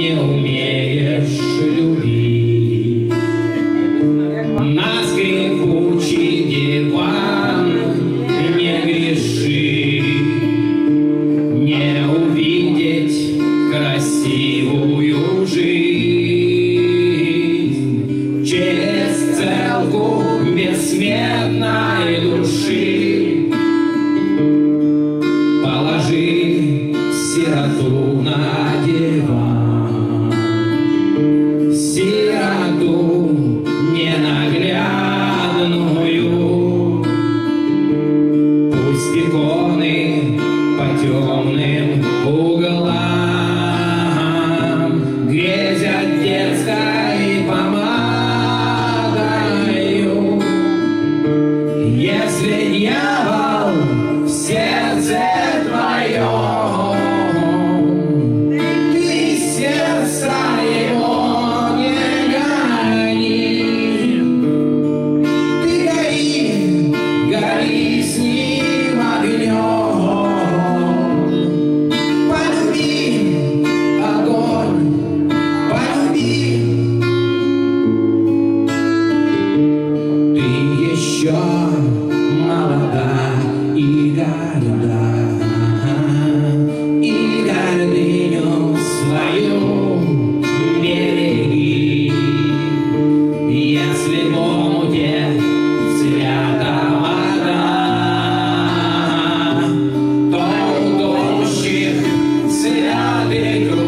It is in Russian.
Не умеешь любить. На скрипучий диван Не греши. Не увидеть красивую жизнь Через целку бессмертной души. Положи сироту trường em little